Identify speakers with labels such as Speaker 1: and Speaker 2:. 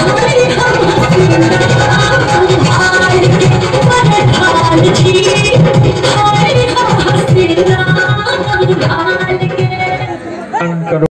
Speaker 1: I'm